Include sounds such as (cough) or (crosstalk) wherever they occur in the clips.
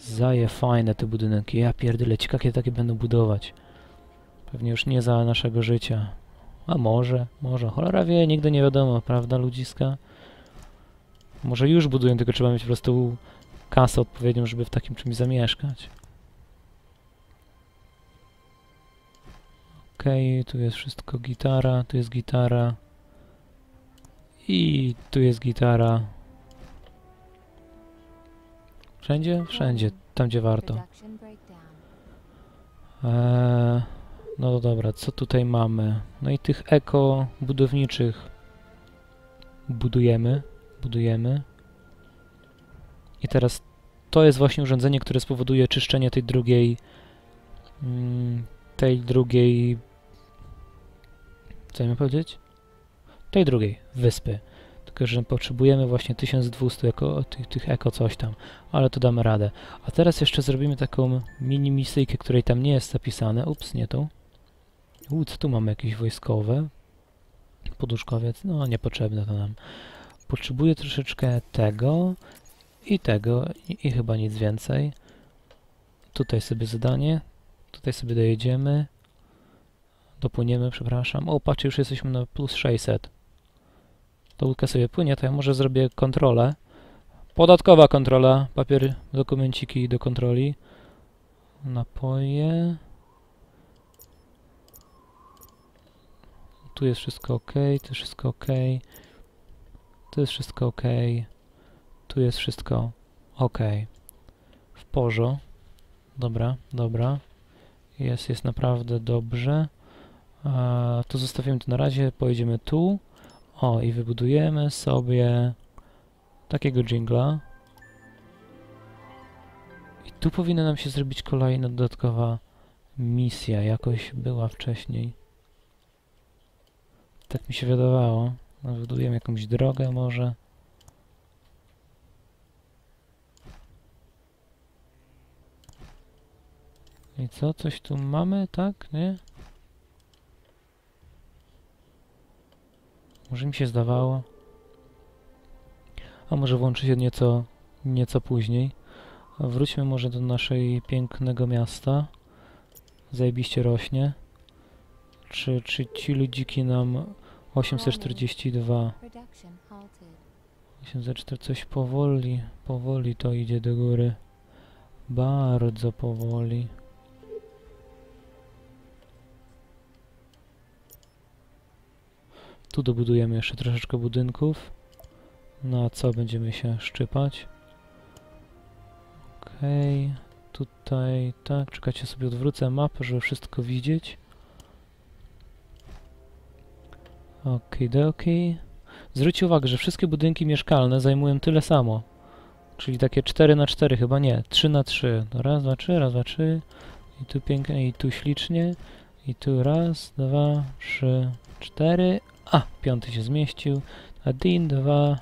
Zaje fajne te budynki. Ja pierdolę, kiedy takie będą budować. Pewnie już nie za naszego życia. A może, może. Cholera wie, nigdy nie wiadomo, prawda ludziska? Może już budują, tylko trzeba mieć po prostu kasę odpowiednią, żeby w takim czymś zamieszkać. Okej, tu jest wszystko gitara, tu jest gitara. I tu jest gitara. Wszędzie? Wszędzie, tam gdzie warto. Eee, no to dobra, co tutaj mamy? No i tych eko budowniczych budujemy, budujemy. I teraz to jest właśnie urządzenie, które spowoduje czyszczenie tej drugiej, mm, tej drugiej, co ja powiedzieć? Tej drugiej wyspy. Tylko, że potrzebujemy właśnie 1200 jako, tych, tych eko coś tam, ale to damy radę. A teraz jeszcze zrobimy taką mini misyjkę, której tam nie jest zapisane. Ups, nie tu. U, co tu mamy? Jakieś wojskowe. Poduszkowiec. No, niepotrzebne to nam. Potrzebuję troszeczkę tego i tego i, i chyba nic więcej. Tutaj sobie zadanie. Tutaj sobie dojedziemy. Dopłyniemy, przepraszam. O, patrzcie, już jesteśmy na plus 600. To łódka sobie płynie, to ja może zrobię kontrolę. Podatkowa kontrola, papier, dokumenciki do kontroli. Napoje. Tu jest wszystko ok, tu jest wszystko ok. Tu jest wszystko ok. Tu jest wszystko ok. W porzo. Dobra, dobra. Jest, jest naprawdę dobrze. A, to zostawimy to na razie, pojedziemy tu. O, i wybudujemy sobie takiego jingla. I tu powinna nam się zrobić kolejna dodatkowa misja, jakoś była wcześniej. Tak mi się wydawało. No, Wybudujemy jakąś drogę może. I co? Coś tu mamy, tak? Nie? Może mi się zdawało. A może włączy się nieco, nieco później. Wróćmy może do naszej pięknego miasta. Zajebiście rośnie. Czy, czy ci ludziki nam 842 Production halted. 804 coś powoli, powoli to idzie do góry. Bardzo powoli. Tu dobudujemy jeszcze troszeczkę budynków. Na co będziemy się szczypać? Okej, tutaj, tak, czekajcie sobie odwrócę mapę, żeby wszystko widzieć. Okidoki. Zwróćcie uwagę, że wszystkie budynki mieszkalne zajmują tyle samo. Czyli takie 4 na 4 chyba nie, 3 na 3. No raz, dwa, trzy, raz, dwa, trzy. I tu pięknie, i tu ślicznie. I tu raz, dwa, trzy, cztery. A, piąty się zmieścił. A din, dwa.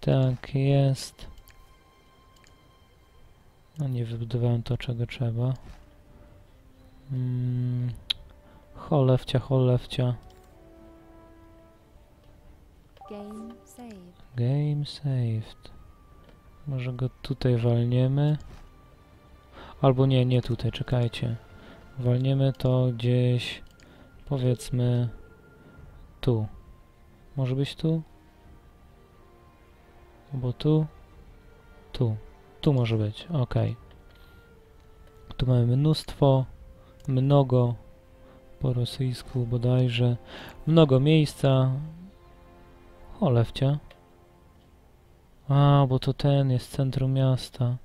Tak jest. No nie wybudowałem to, czego trzeba. Mm, cholewcia, cholewcia. Game saved. Game saved. Może go tutaj walniemy. Albo nie, nie tutaj, czekajcie. Walniemy to gdzieś, powiedzmy, tu. Może być tu? Albo tu? Tu. Tu może być, ok. Tu mamy mnóstwo, mnogo, po rosyjsku bodajże, mnogo miejsca. Cholewcia. A, bo to ten jest centrum miasta.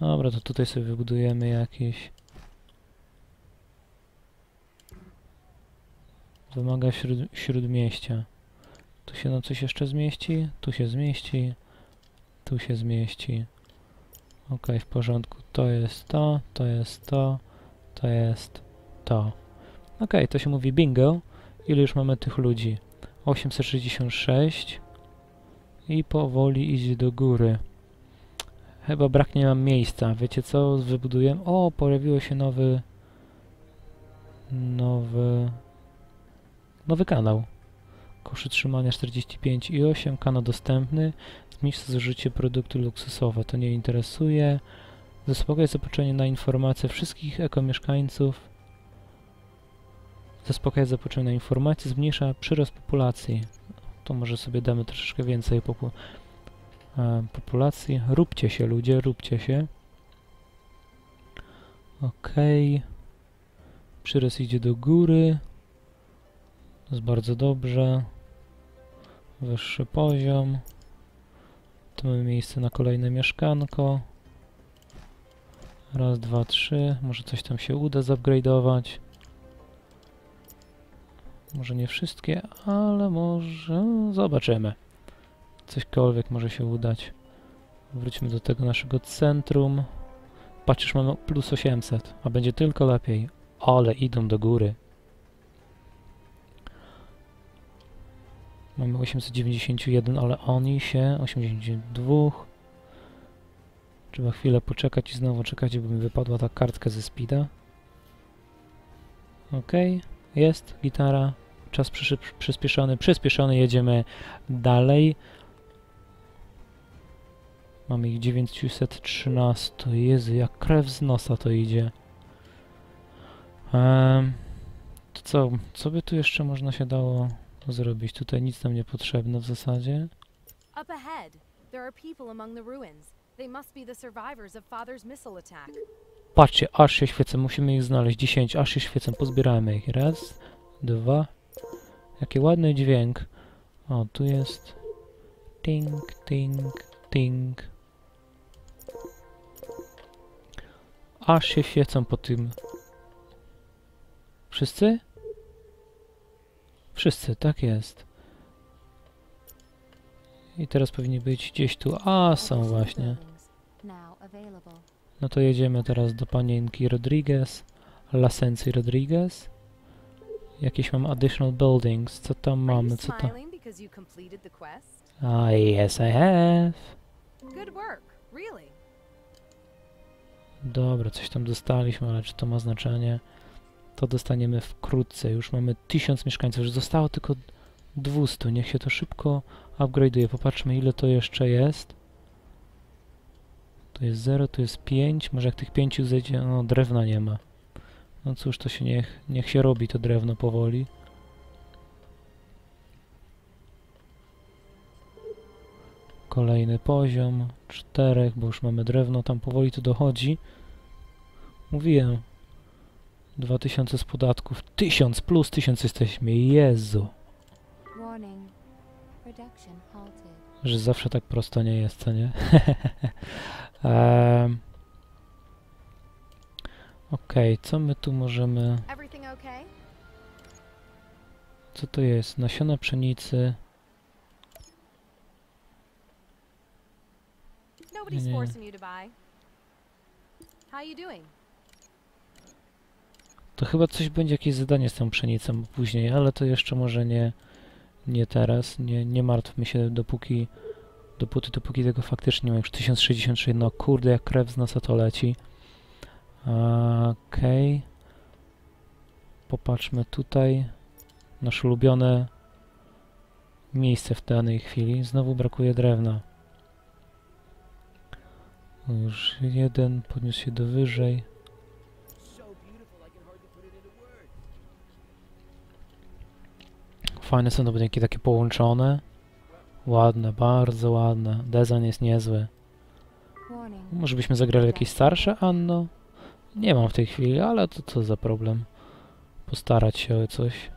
Dobra, to tutaj sobie wybudujemy jakieś. Wymaga śród, śródmieścia. Tu się nam coś jeszcze zmieści? Tu się zmieści. Tu się zmieści. Ok, w porządku. To jest to, to jest to, to jest to. Ok, to się mówi bingo. Ile już mamy tych ludzi? 866 i powoli idzie do góry. Chyba braknie nam miejsca. Wiecie co? Wybuduję. O, pojawiło się nowy nowy nowy kanał. Koszy trzymania 45 i 8, kanał dostępny. Zmniejsz zużycie produktu luksusowe. To nie interesuje. Zaspokaj zapotrzebowanie na informacje wszystkich ekomieszkańców. Zaspokaj zapotrzebowanie na informacje, zmniejsza przyrost populacji. To może sobie damy troszeczkę więcej popu e, populacji. Róbcie się ludzie, róbcie się. Okej. Przyrost idzie do góry. Jest bardzo dobrze. Wyższy poziom. Tu mamy miejsce na kolejne mieszkanko. Raz, dwa, trzy. Może coś tam się uda zupgrade'ować. Może nie wszystkie, ale może zobaczymy. Cośkolwiek może się udać. Wróćmy do tego naszego centrum. Patrzysz, mamy plus 800, a będzie tylko lepiej. Ale idą do góry. Mamy 891, ale oni się 82. Trzeba chwilę poczekać i znowu czekać, by mi wypadła ta kartka ze speeda. Ok, jest gitara. Czas przyspieszony, przyspieszony, jedziemy dalej. Mamy ich 913. Jezu, jak krew z nosa to idzie. To co, co by tu jeszcze można się dało zrobić? Tutaj nic nam nie potrzebne w zasadzie. Up ahead, there are people among the ruins. They must be the survivors of Father's missile attack. Patrzcie, aż się świecę, musimy ich znaleźć. 10, aż się świecę, pozbierajmy ich. Raz, dwa. Jaki ładny dźwięk. O, tu jest. Ting, ting, ting. Aż się świecą po tym. Wszyscy? Wszyscy, tak jest. I teraz powinni być gdzieś tu. A, są właśnie. No to jedziemy teraz do panienki Rodriguez, Lasencji Rodriguez. Jakieś mam additional buildings. Co tam mamy? Co tam? Ah, yes I have. Dobra, coś tam dostaliśmy, ale czy to ma znaczenie? To dostaniemy wkrótce. Już mamy 1000 mieszkańców. Już zostało tylko 200. Niech się to szybko upgrade'uje. Popatrzmy ile to jeszcze jest. Tu jest 0, tu jest 5. Może jak tych 5 zejdzie, no drewna nie ma. No cóż, to się niech, niech się robi to drewno powoli. Kolejny poziom, czterech, bo już mamy drewno, tam powoli to dochodzi. Mówiłem, 2000 z podatków, 1000 plus 1000 jesteśmy, Jezu, że zawsze tak prosto nie jest, co nie? (laughs) um, Okej, co my tu możemy, okay? co to jest? Nasiona pszenicy, Nobody's Nie. To chyba coś będzie, jakieś zadanie z tą pszenicą później, ale to jeszcze może nie, nie teraz. Nie, nie martwmy się dopóki, dopóty, dopóki tego faktycznie nie ma. Już 1063, no kurde, jak krew z nosa to leci. Okej. Popatrzmy tutaj. Nasze ulubione miejsce w danej chwili. Znowu brakuje drewna. Już jeden podniósł się do wyżej. Fajne są to budynki takie połączone. Ładne, bardzo ładne. Design jest niezły. Może byśmy zagrali jakieś starsze Anno? Nie mam w tej chwili, ale to co za problem. Postarać się o coś.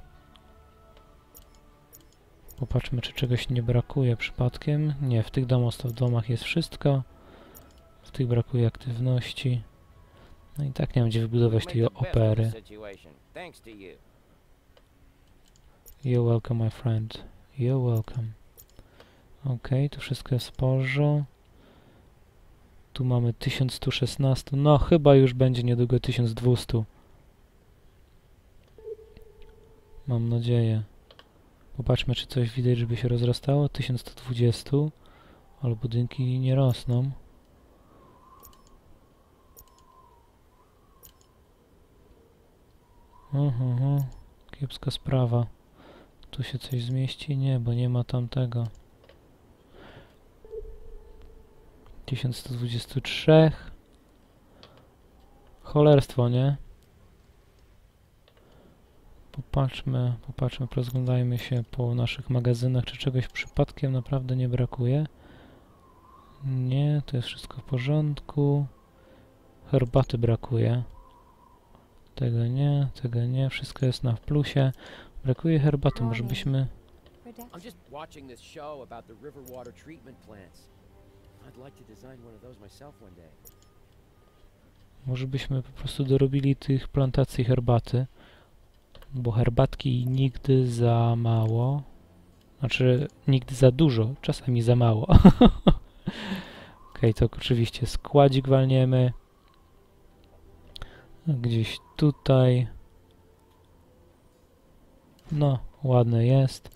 Popatrzmy, czy czegoś nie brakuje przypadkiem. Nie, w tych domach, w domach jest wszystko. W tych brakuje aktywności. No i tak nie wiem, gdzie wybudować tej opery. You're welcome, my friend. You're welcome. Okej, tu wszystko jest w. Tu mamy 1116. No, chyba już będzie niedługo 1200. Mam nadzieję. Popatrzmy, czy coś widać, żeby się rozrastało. 1120. Ale budynki nie rosną. Aha, aha. Kiepska sprawa. Tu się coś zmieści? Nie, bo nie ma tamtego. 1123. cholerstwo, nie? Popatrzmy, popatrzmy, rozglądajmy się po naszych magazynach, czy czegoś przypadkiem naprawdę nie brakuje. Nie, to jest wszystko w porządku. Herbaty brakuje. Tego nie, tego nie, wszystko jest na plusie. Brakuje herbaty, może byśmy... I'm just watching this show about the river water treatment plants. I'd like to design one of those myself one day. Może byśmy po prostu dorobili tych plantacji herbaty, bo herbatki nigdy za mało, znaczy nigdy za dużo, czasami za mało. (laughs) Okej, to oczywiście składzik walniemy. Gdzieś tutaj. No, ładny jest.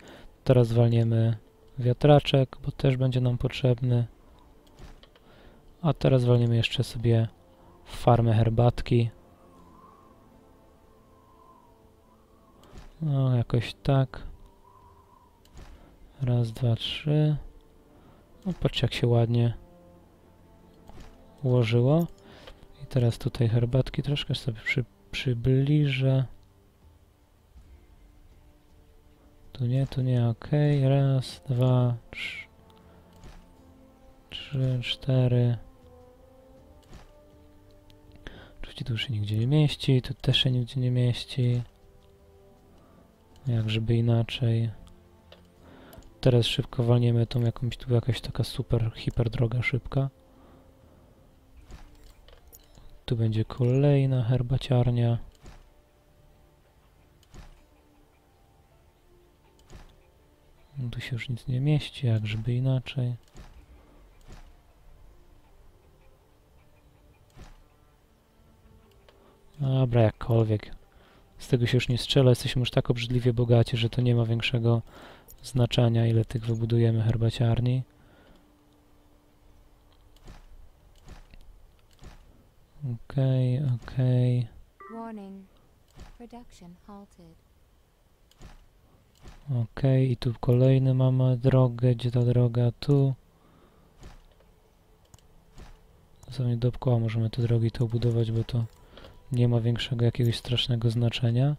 Teraz walniemy wiatraczek, bo też będzie nam potrzebny. A teraz walniemy jeszcze sobie farmę herbatki. No, jakoś tak. Raz, dwa, trzy. No, patrzcie jak się ładnie ułożyło. I teraz tutaj herbatki troszkę sobie przy, przybliżę. Tu nie, tu nie, ok. Raz, dwa, trz- trzy, cztery. Oczywiście tu się nigdzie nie mieści, tu też się nigdzie nie mieści. Jak żeby inaczej. Teraz szybko walniemy tą jakąś, tu jakaś taka super, hiper droga szybka. Tu będzie kolejna herbaciarnia. No Tu się już nic nie mieści, jak żeby inaczej. Dobra, jakkolwiek. Z tego się już nie strzela, jesteśmy już tak obrzydliwie bogaci, że to nie ma większego znaczenia, ile tych wybudujemy herbaciarni. Okej, okej. Warning. Production halted. Okej, i tu kolejny mamy drogę. Gdzie ta droga? Tu. Dosłownie dookoła możemy te drogi to budować, bo to nie ma większego jakiegoś strasznego znaczenia.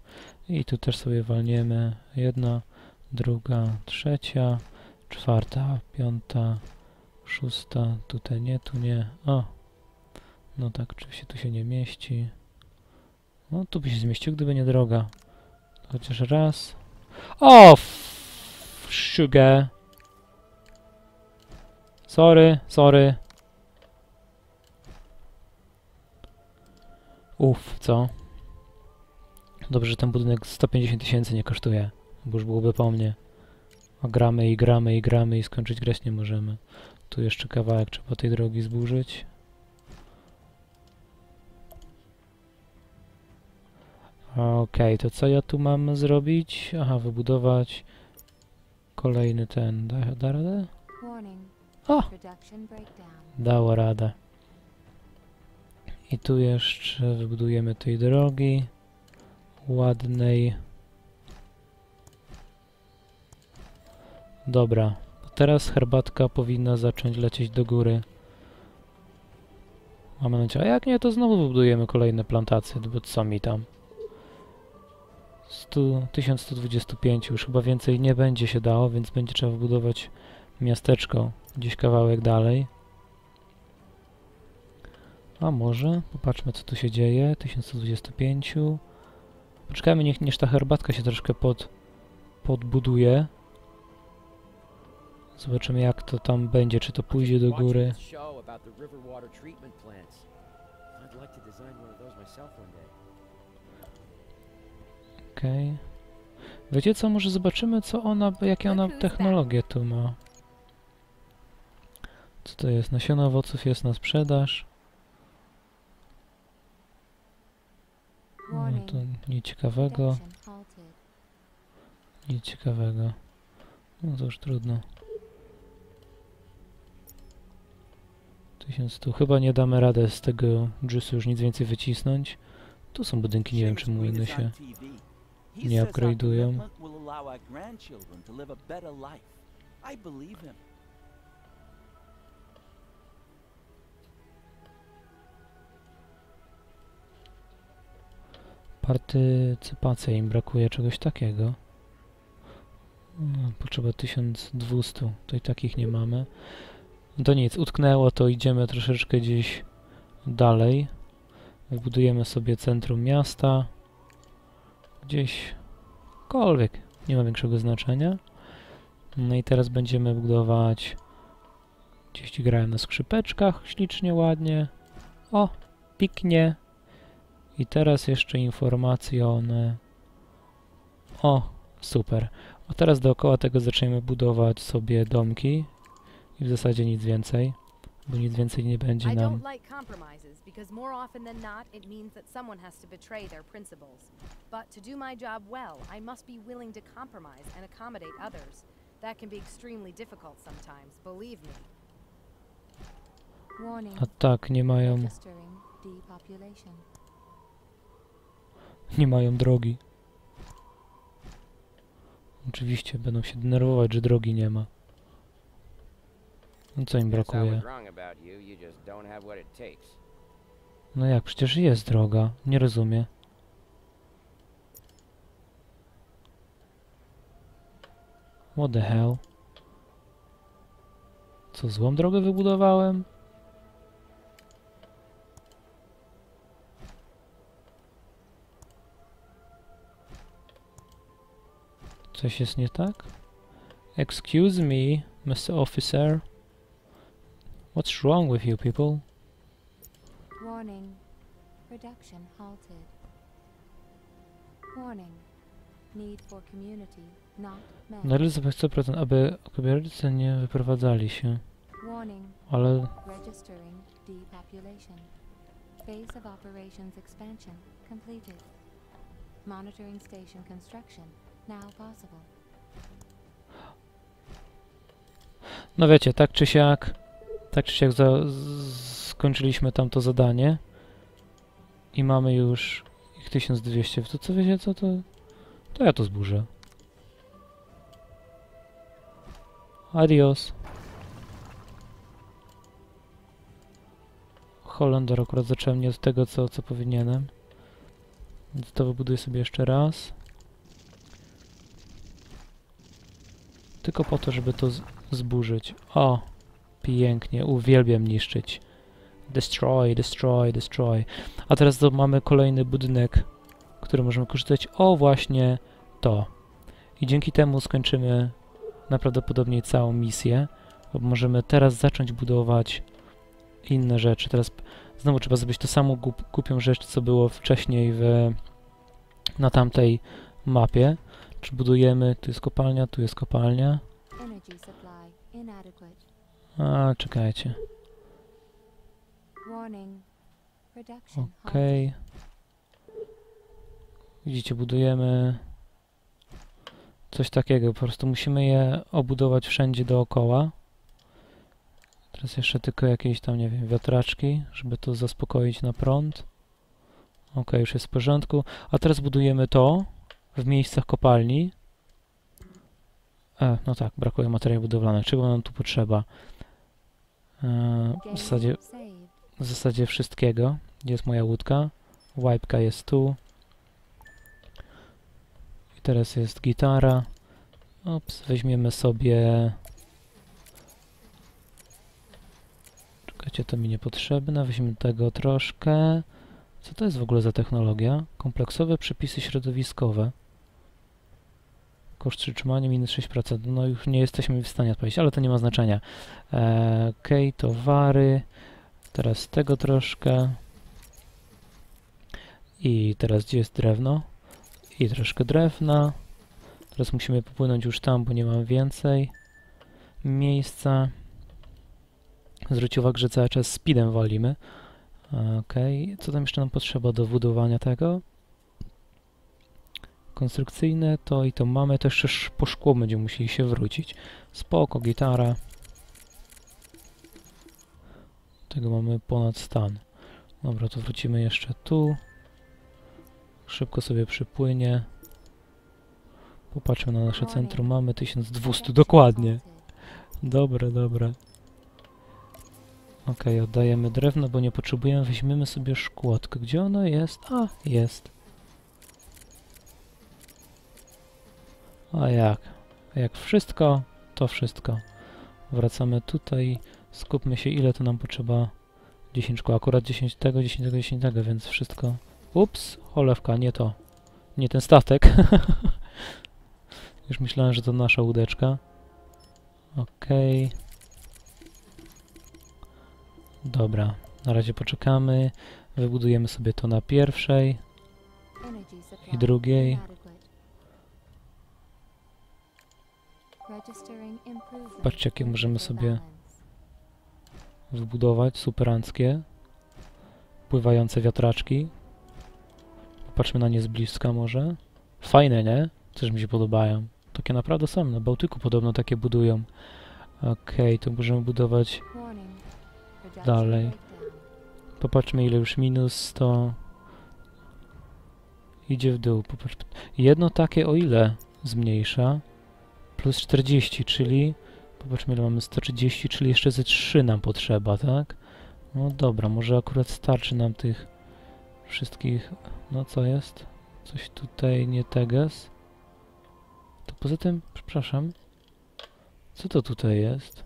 I tu też sobie walniemy. Jedna, druga, trzecia, czwarta, piąta, szósta. Tutaj nie, tu nie. O! No tak, oczywiście tu się nie mieści. No tu by się zmieścił, gdyby nie droga. Chociaż raz, o, sugar. Sorry, sorry. Uff, co? Dobrze, że ten budynek 150 tysięcy nie kosztuje, bo już byłoby po mnie. A gramy i gramy i gramy i skończyć grać nie możemy. Tu jeszcze kawałek trzeba tej drogi zburzyć. Okej, to co ja tu mam zrobić? Aha, wybudować kolejny ten. Da, da radę? O! Dało radę. I tu jeszcze wybudujemy tej drogi ładnej. Dobra, teraz herbatka powinna zacząć lecieć do góry. Mamy nadzieję, a jak nie, to znowu wybudujemy kolejne plantacje, bo co mi tam? 100, 1125, już chyba więcej nie będzie się dało, więc będzie trzeba wybudować miasteczko gdzieś kawałek dalej. A może? Popatrzmy co tu się dzieje. 1125. Poczekajmy, niech, niech ta herbatka się troszkę pod, podbuduje. Zobaczymy jak to tam będzie, czy to pójdzie do góry. like to design one of those myself one day. Okej. Wiecie co, może zobaczymy co ona, jakie ona technologie tu ma. Co to jest? Nasiona owoców jest na sprzedaż. No to nic ciekawego. Nic ciekawego. No to już trudno. 1100. Chyba nie damy radę z tego juice'u już nic więcej wycisnąć. Tu są budynki, nie wiem czemu inne się... nie upgrade'ują. Partycypacja im brakuje czegoś takiego. Mm, Potrzeba 1200, to i takich nie mamy. To nic, utknęło, to idziemy troszeczkę gdzieś dalej. Wybudujemy sobie centrum miasta. Gdzieś, kolwiek, nie ma większego znaczenia. No i teraz będziemy budować. Gdzieś grają na skrzypeczkach, ślicznie, ładnie. O, piknie. I teraz jeszcze informacjone. O, super. A teraz dookoła tego zaczniemy budować sobie domki. I w zasadzie nic więcej, bo nic więcej nie będzie I nam. don't like compromises because more often than not, it means that someone has to betray their principles. But to do my job well, I must be willing to compromise and accommodate others. That can be extremely difficult sometimes, believe me. Warning. A tak, nie mają, nie mają drogi. Oczywiście będą się denerwować, że drogi nie ma. No co im brakuje? No jak, przecież jest droga. Nie rozumiem. What the hell? Co, złą drogę wybudowałem? Coś jest nie tak? Excuse me, Mr. Officer. What's wrong with you people? Warning. Production halted. Warning. Need for community not met. Należy zapewnić 100%, aby kobiety nie wyprowadzali się. Warning. Ale Registering depopulation. Phase of operations expansion completed. Monitoring station construction now possible. no wiecie, tak czy siak, tak czy siak skończyliśmy tamto zadanie i mamy już ich 1200. To co wiecie, co to? To ja to zburzę. Adios. Holender akurat zacząłem nie od tego, co, co powinienem. Więc to wybuduję sobie jeszcze raz. Tylko po to, żeby to zburzyć. O, pięknie, uwielbiam niszczyć. Destroy, destroy, destroy. A teraz to mamy kolejny budynek, który możemy korzystać. O, właśnie to. I dzięki temu skończymy najprawdopodobniej całą misję, możemy teraz zacząć budować inne rzeczy. Teraz znowu trzeba zrobić to samą głup, głupią rzecz, co było wcześniej w, na tamtej mapie. Czy budujemy, tu jest kopalnia, tu jest kopalnia. A, czekajcie. Okej. Widzicie, budujemy coś takiego. Po prostu musimy je obudować wszędzie dookoła. Teraz jeszcze tylko jakieś tam, nie wiem, wiatraczki, żeby to zaspokoić na prąd. Ok, już jest w porządku. A teraz budujemy to w miejscach kopalni. E, no tak, brakuje materiałów budowlanych. Czego nam tu potrzeba? E, w zasadzie w zasadzie wszystkiego. Gdzie jest moja łódka? Łajpka jest tu. I teraz jest gitara. Ops, weźmiemy sobie... Czekajcie, to mi niepotrzebne. Weźmiemy tego troszkę. Co to jest w ogóle za technologia? Kompleksowe przepisy środowiskowe. Koszt przytrzymania minus 6%. No już nie jesteśmy w stanie odpowiedzieć, ale to nie ma znaczenia. Eee, Okej, towary. Teraz tego troszkę. I teraz gdzie jest drewno? I troszkę drewna. Teraz musimy popłynąć już tam, bo nie mam więcej miejsca. Zwróć uwagę, że cały czas speedem walimy. Okej, co tam jeszcze nam potrzeba do budowania tego? Konstrukcyjne to i to mamy. To jeszcze sz- po szkło będziemy musieli się wrócić. Spoko, gitara. Tego mamy ponad stan. Dobra, to wrócimy jeszcze tu. Szybko sobie przypłynie. Popatrzmy na nasze centrum. Mamy 1200 Production dokładnie. halted. Dobre, dobre. Okej, oddajemy drewno, bo nie potrzebujemy. Weźmiemy sobie szkło. Tylko gdzie ono jest? A, jest. A jak? Jak wszystko, to wszystko. Wracamy tutaj. Skupmy się, ile to nam potrzeba. 10 szkła. Akurat 10 tego, 10 tego, 10 tego, więc wszystko. Ups, cholewka, nie to. Nie ten statek. (laughs) Już myślałem, że to nasza łódeczka. Okej. Dobra, na razie poczekamy. Wybudujemy sobie to na pierwszej. Supply drugiej. Patrzcie, jakie możemy sobie wbudować, superanckie. Pływające wiatraczki. Popatrzmy na nie z bliska może. Fajne, nie? Też mi się podobają. Takie naprawdę są. Na Bałtyku podobno takie budują. Okej, to możemy budować. Dalej. Popatrzmy ile już minus 100. Idzie w dół. Popatrz. Jedno takie o ile zmniejsza? Plus 40, czyli... Popatrzmy ile mamy 130, czyli jeszcze ze 3 nam potrzeba, tak? No dobra, może akurat starczy nam tych wszystkich... No co jest? Coś tutaj nie teges. To poza tym, przepraszam. Co to tutaj jest?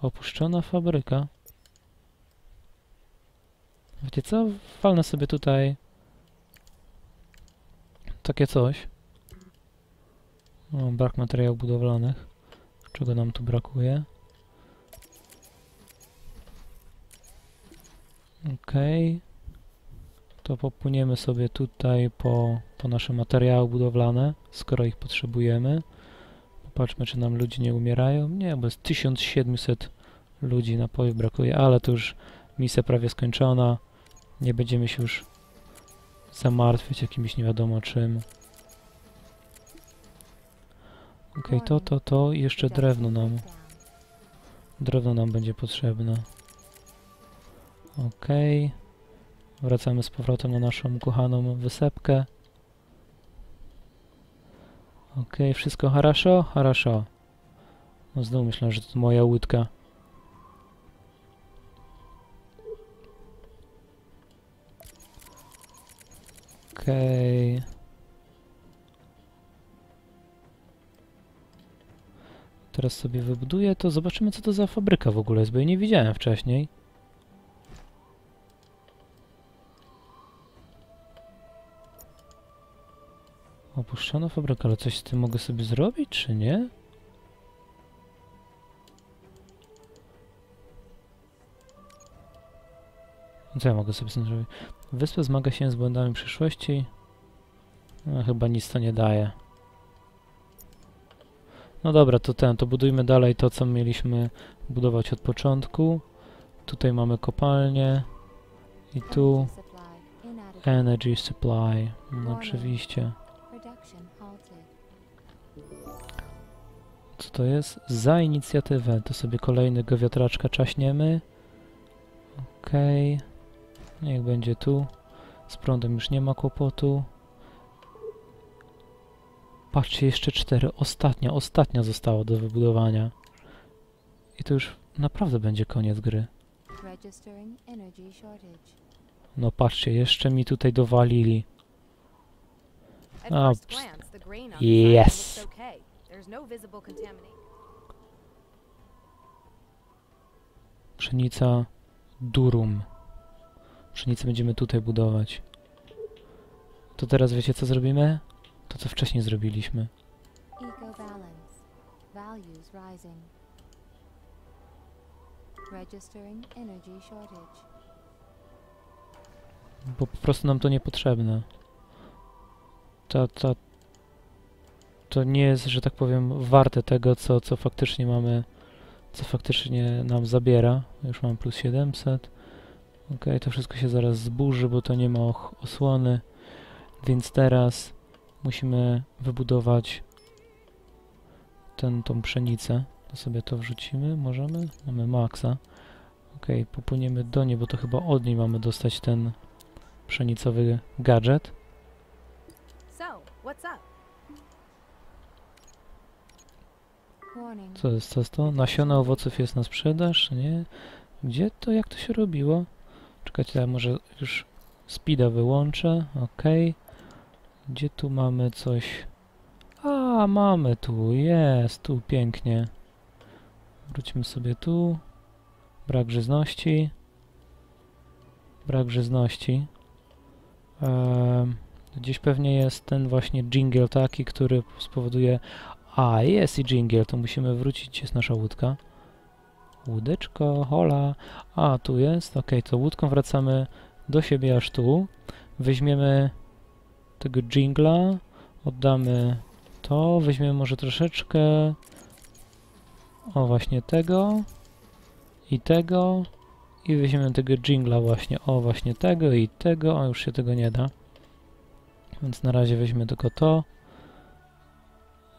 Opuszczona fabryka. Wiecie co? Walnę sobie tutaj takie coś. O, brak materiałów budowlanych. Czego nam tu brakuje? Okej. To popłyniemy sobie tutaj po, po nasze materiały budowlane, skoro ich potrzebujemy. Popatrzmy, czy nam ludzie nie umierają. Nie, bo jest 1700 ludzi, napojów brakuje, ale to już misja prawie skończona. Nie będziemy się już zamartwiać jakimś nie wiadomo czym. Okej, okay, to, to, to i jeszcze drewno nam. Drewno nam będzie potrzebne. Okej. Okay. Wracamy z powrotem na naszą kochaną wysepkę. Okej, okay, wszystko haraszo? Haraszo. No znowu myślę, że to moja łódka. Okej. Okay. Teraz sobie wybuduję to. Zobaczymy, co to za fabryka w ogóle jest, bo jej nie widziałem wcześniej. Opuszczono fabrykę, ale coś z tym mogę sobie zrobić, czy nie? Co ja mogę sobie z tym zrobić? Wyspa zmaga się z błędami przyszłości. No, chyba nic to nie daje. No dobra, to ten, to budujmy dalej to, co mieliśmy budować od początku. Tutaj mamy kopalnię. I tu Energy supply. No, oczywiście. Co to jest? Za inicjatywę. To sobie kolejnego wiatraczka czaśniemy. Okej. Niech będzie tu. Z prądem już nie ma kłopotu. Patrzcie, jeszcze cztery. Ostatnia, ostatnia została do wybudowania. I to już naprawdę będzie koniec gry. No patrzcie, jeszcze mi tutaj dowalili. Side Yes. no. Pszenica durum. Pszenicę będziemy tutaj budować. To teraz wiecie co zrobimy? To co wcześniej zrobiliśmy. Eco balance. Values rising. Registering energy shortage. Bo po prostu nam to niepotrzebne. To, to, to nie jest, że tak powiem, warte tego, co, co faktycznie mamy, co faktycznie nam zabiera. Już mam plus 700. Ok, to wszystko się zaraz zburzy, bo to nie ma osłony. Więc teraz musimy wybudować ten, tą pszenicę. To sobie to wrzucimy, możemy? Mamy maksa. Ok, popłyniemy do niej, bo to chyba od niej mamy dostać ten pszenicowy gadżet. Co jest, co jest to? Nasiona owoców jest na sprzedaż, nie? Gdzie to, jak to się robiło? Czekajcie, ja może już speeda wyłączę, ok. Gdzie tu mamy coś A, mamy tu, jest, tu pięknie. Wróćmy sobie tu. Brak żyzności. Brak żyzności. Gdzieś pewnie jest ten właśnie jingle taki, który spowoduje... A, jest i jingle, to musimy wrócić, jest nasza łódka. Łódeczko, hola. A, tu jest, ok, to łódką wracamy do siebie aż tu. Weźmiemy tego jingla, oddamy to, weźmiemy może troszeczkę o właśnie tego i tego i weźmiemy tego jingla właśnie, o właśnie tego i tego, a już się tego nie da. Więc na razie weźmy tylko to.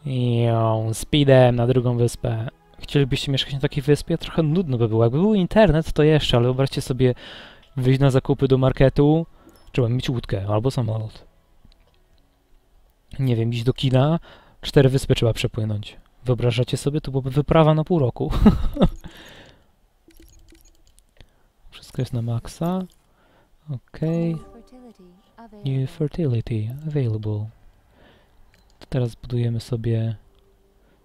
I speedem na drugą wyspę. Chcielibyście mieszkać na takiej wyspie? Trochę nudno by było. Jakby był internet, to jeszcze, ale wyobraźcie sobie wyjść na zakupy do marketu, trzeba mieć łódkę albo samolot. Nie wiem, iść do kina, cztery wyspy trzeba przepłynąć. Wyobrażacie sobie? To byłaby wyprawa na pół roku. (laughs) Wszystko jest na maksa. Okej. Available. New fertility available. To teraz budujemy sobie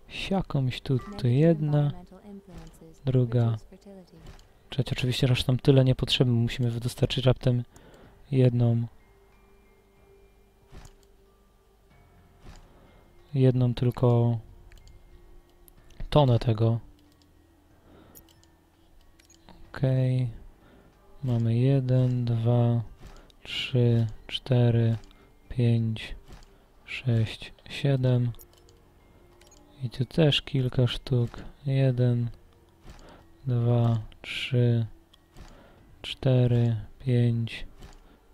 siakąś tu, tu jedna, druga. trzecia. Oczywiście aż tam tyle nie potrzebne, musimy dostarczyć raptem jedną jedną tylko tonę tego. Okej. Mamy jeden, dwa, trzy, cztery, pięć, sześć, siedem. I tu też kilka sztuk. Jeden, dwa, trzy, cztery, pięć,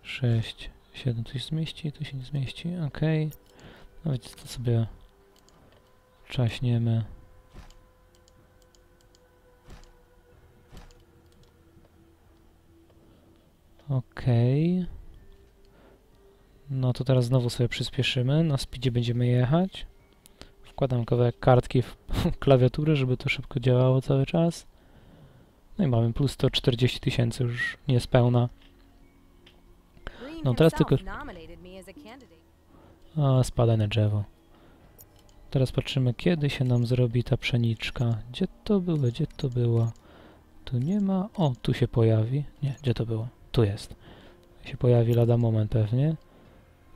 sześć, siedem. Tu się zmieści, tu się nie zmieści. Okej. No wiecie, to sobie czaśniemy. Okej. No to teraz znowu sobie przyspieszymy. Na speedzie będziemy jechać. Wkładam kawałek kartki w (laughs) klawiaturę, żeby to szybko działało cały czas. No i mamy plus 140 tysięcy już niespełna. No, teraz tylko- nominated me as a candidate. A, spadaj na drzewo. Teraz patrzymy, kiedy się nam zrobi ta pszeniczka. Gdzie to było? Gdzie to było? Tu nie ma. O, tu się pojawi. Nie, gdzie to było? Tu jest. Się pojawi lada moment pewnie.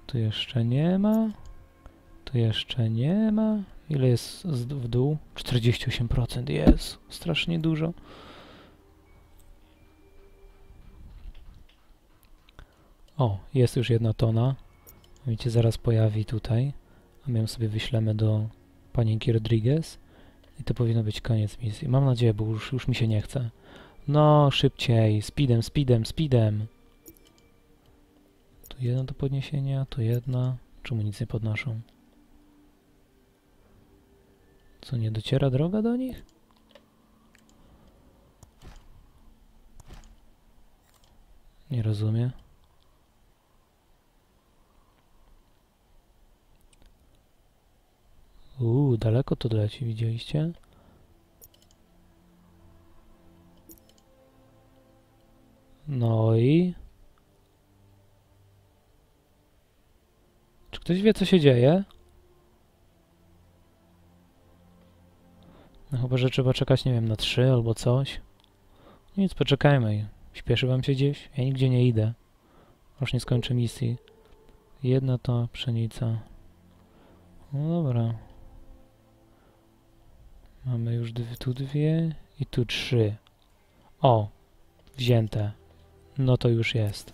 Tu jeszcze nie ma. Tu jeszcze nie ma. Ile jest w dół? 48% jest. Strasznie dużo. O, jest już jedna tona. Widzicie, zaraz pojawi tutaj. A my ją sobie wyślemy do panienki Rodriguez. I to powinno być koniec misji. Mam nadzieję, bo już, już mi się nie chce. No, szybciej. Speedem, speedem, speedem. Tu jedna do podniesienia, tu jedna. Czemu nic nie podnoszą? Co, nie dociera droga do nich? Nie rozumiem. Uuu, daleko to leci, widzieliście? No i... Czy ktoś wie, co się dzieje? No chyba, że trzeba czekać, nie wiem, na trzy albo coś. Nic, poczekajmy. Śpieszy wam się gdzieś? Ja nigdzie nie idę. Aż nie skończę misji. Jedna to pszenica. No dobra. Mamy już tu dwie i tu trzy. O, wzięte. No to już jest.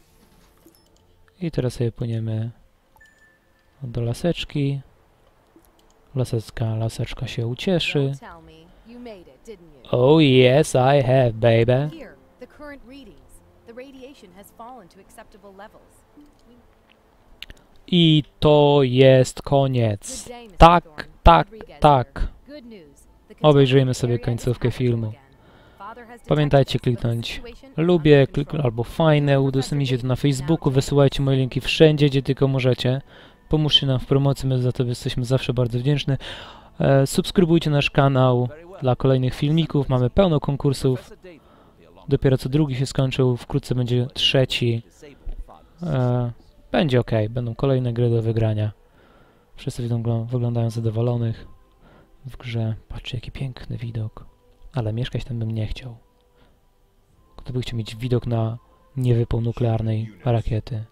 I teraz sobie płyniemy do laseczki. Laseczka, laseczka się ucieszy. Oh yes, I have, baby. I to jest koniec. Tak, tak, tak. Obejrzyjmy sobie końcówkę filmu. Pamiętajcie kliknąć lubię, klik, albo fajne, udostępnijcie to na Facebooku, wysyłajcie moje linki wszędzie, gdzie tylko możecie. Pomóżcie nam w promocji, my za to jesteśmy zawsze bardzo wdzięczni. E, subskrybujcie nasz kanał dla kolejnych filmików, mamy pełno konkursów. Dopiero co drugi się skończył, wkrótce będzie trzeci. E, będzie ok, będą kolejne gry do wygrania. Wszyscy wyglądają zadowolonych w grze. Patrzcie, jaki piękny widok. Ale mieszkać tam bym nie chciał. Kto by chciał mieć widok na niewypał nuklearnej rakiety?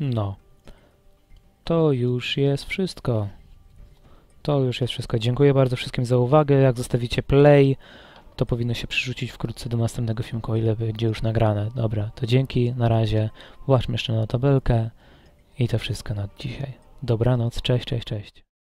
No. To już jest wszystko. To już jest wszystko. Dziękuję bardzo wszystkim za uwagę. Jak zostawicie play, to powinno się przerzucić wkrótce do następnego filmku, o ile będzie już nagrane. Dobra, to dzięki, na razie. Popatrzmy jeszcze na tabelkę i to wszystko na dzisiaj. Dobranoc, cześć, cześć, cześć.